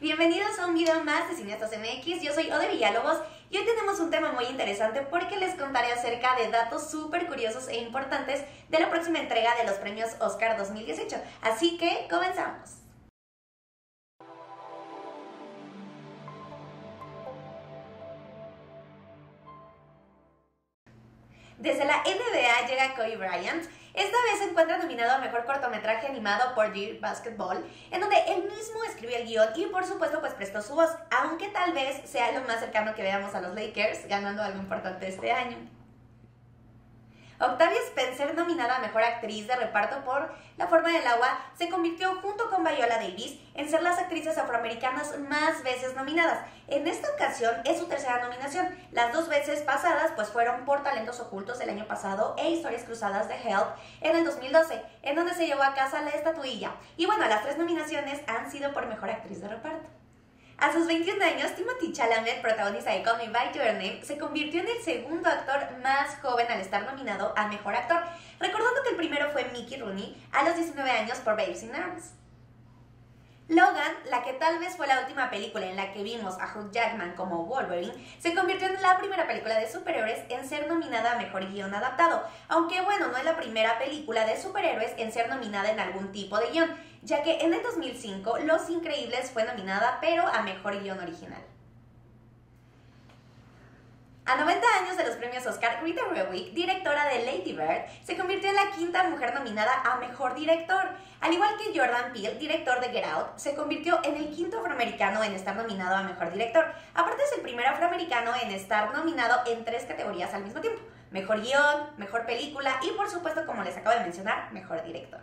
Bienvenidos a un video más de Cineastas MX, yo soy Ode Villalobos y hoy tenemos un tema muy interesante porque les contaré acerca de datos súper curiosos e importantes de la próxima entrega de los premios Oscar 2018. Así que comenzamos. Desde la NBA llega Kobe Bryant. Esta vez se encuentra nominado a Mejor Cortometraje Animado por Dear Basketball, en donde él mismo escribió el guion y por supuesto pues prestó su voz, aunque tal vez sea lo más cercano que veamos a los Lakers ganando algo importante este año. Octavia Spencer, nominada a Mejor Actriz de Reparto por La Forma del Agua, se convirtió junto con Viola Davis en ser las actrices afroamericanas más veces nominadas. En esta ocasión es su tercera nominación. Las dos veces pasadas pues fueron por Talentos Ocultos el año pasado e Historias Cruzadas de Help en el 2012, en donde se llevó a casa la estatuilla. Y bueno, las tres nominaciones han sido por Mejor Actriz de Reparto. A sus 21 años, Timothy Chalamet, protagonista de Call Me By Your Name, se convirtió en el segundo actor más joven al estar nominado a Mejor Actor, recordando que el primero fue Mickey Rooney a los 19 años por Babes in Arms. La que tal vez fue la última película en la que vimos a Hugh Jackman como Wolverine, se convirtió en la primera película de superhéroes en ser nominada a Mejor Guión Adaptado, aunque bueno, no es la primera película de superhéroes en ser nominada en algún tipo de guion, ya que en el 2005 Los Increíbles fue nominada pero a Mejor Guión Original. A 90 años de los premios Oscar, Rita Rewick, directora de Lady Bird, se convirtió en la quinta mujer nominada a Mejor Director. Al igual que Jordan Peele, director de Get Out, se convirtió en el quinto afroamericano en estar nominado a Mejor Director. Aparte es el primer afroamericano en estar nominado en tres categorías al mismo tiempo. Mejor guion, mejor película y por supuesto, como les acabo de mencionar, mejor director.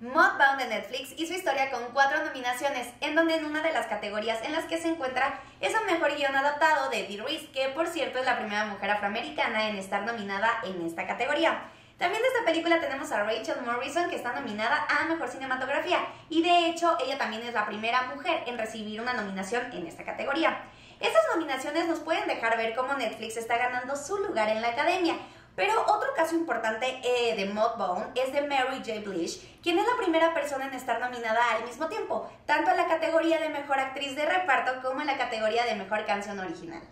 Mudbound de Netflix hizo historia con cuatro nominaciones, en donde en una de las categorías en las que se encuentra es el mejor guion adaptado de Dee Ruiz, que por cierto es la primera mujer afroamericana en estar nominada en esta categoría. También de esta película tenemos a Rachel Morrison, que está nominada a Mejor Cinematografía, y de hecho ella también es la primera mujer en recibir una nominación en esta categoría. Estas nominaciones nos pueden dejar ver cómo Netflix está ganando su lugar en la academia, pero otro caso importante eh, de Mudbone es de Mary J. Blish, quien es la primera persona en estar nominada al mismo tiempo, tanto en la categoría de Mejor Actriz de Reparto como en la categoría de Mejor Canción Original.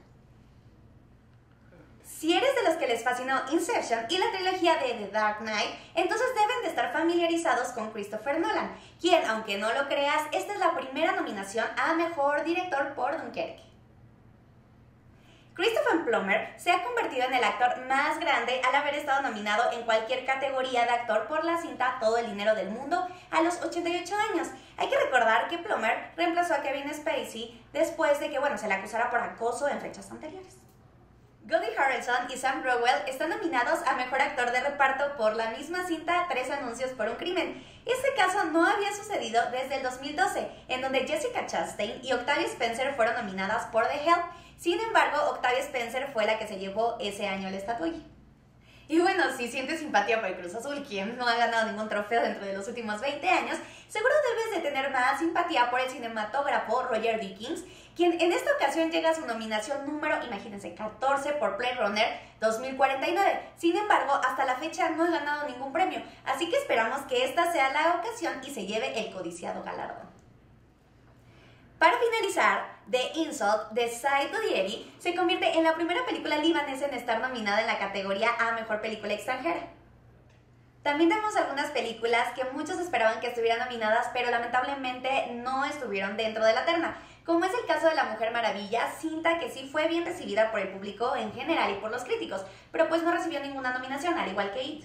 Si eres de los que les fascinó Inception y la trilogía de The Dark Knight, entonces deben de estar familiarizados con Christopher Nolan, quien, aunque no lo creas, esta es la primera nominación a Mejor Director por Dunkerque. Christopher Plummer se ha convertido en el actor más grande al haber estado nominado en cualquier categoría de actor por la cinta Todo el dinero del mundo a los 88 años. Hay que recordar que Plummer reemplazó a Kevin Spacey después de que bueno, se le acusara por acoso en fechas anteriores. Goldie Harrelson y Sam Rockwell están nominados a Mejor Actor de Reparto por la misma cinta Tres Anuncios por un Crimen. Este caso no había sucedido desde el 2012, en donde Jessica Chastain y Octavia Spencer fueron nominadas por The Help. Sin embargo, Octavia Spencer fue la que se llevó ese año la estatuilla. Y bueno, si sientes simpatía por el Cruz Azul, quien no ha ganado ningún trofeo dentro de los últimos 20 años, seguro debes de tener más simpatía por el cinematógrafo Roger Dickens, quien en esta ocasión llega a su nominación número, imagínense, 14 por Play Runner 2049. Sin embargo, hasta la fecha no ha ganado ningún premio, así que esperamos que esta sea la ocasión y se lleve el codiciado galardón. Para finalizar, The Insult de Said Odieri se convierte en la primera película libanesa en estar nominada en la categoría a Mejor Película Extranjera. También tenemos algunas películas que muchos esperaban que estuvieran nominadas, pero lamentablemente no estuvieron dentro de la terna, como es el caso de La Mujer Maravilla, cinta que sí fue bien recibida por el público en general y por los críticos, pero pues no recibió ninguna nominación, al igual que It.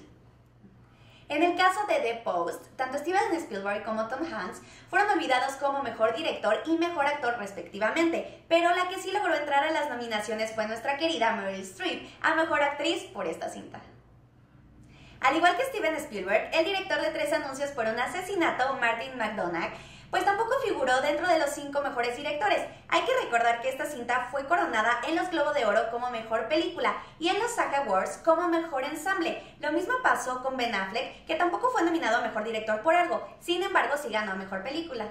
En el caso de The Post, tanto Steven Spielberg como Tom Hanks fueron olvidados como mejor director y mejor actor respectivamente, pero la que sí logró entrar a las nominaciones fue nuestra querida Meryl Streep a mejor actriz por esta cinta. Al igual que Steven Spielberg, el director de tres anuncios por un asesinato, Martin McDonagh, pues tampoco figuró dentro de los cinco mejores directores. Hay que recordar que esta cinta fue coronada en los Globo de Oro como mejor película y en los SAG Awards como mejor ensamble. Lo mismo pasó con Ben Affleck, que tampoco fue nominado a mejor director por algo, sin embargo sí ganó mejor película.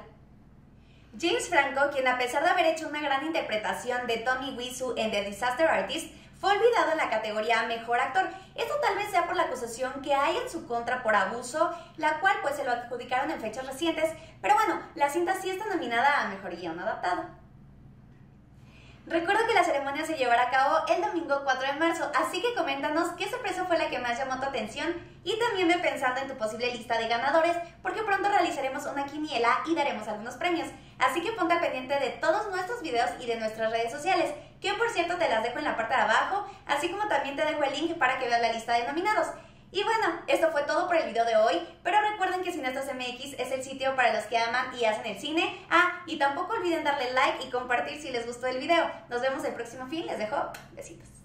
James Franco, quien a pesar de haber hecho una gran interpretación de Tommy Wiseau en The Disaster Artist, olvidado en la categoría Mejor Actor. Esto tal vez sea por la acusación que hay en su contra por abuso, la cual pues se lo adjudicaron en fechas recientes, pero bueno, la cinta sí está nominada a Mejor Guión Adaptado. Recuerdo que la ceremonia se llevará a cabo el domingo 4 de marzo, así que coméntanos qué sorpresa fue la que más llamó tu atención y también ve pensando en tu posible lista de ganadores, porque pronto realizaremos una quiniela y daremos algunos premios. Así que ponte pendiente de todos nuestros videos y de nuestras redes sociales, que por cierto te las dejo en la parte de abajo, así como también te dejo el link para que veas la lista de nominados. Y bueno, esto fue todo por el video de hoy, pero recuerden que Cinestos MX es el sitio para los que aman y hacen el cine. Ah, y tampoco olviden darle like y compartir si les gustó el video. Nos vemos el próximo fin, les dejo besitos.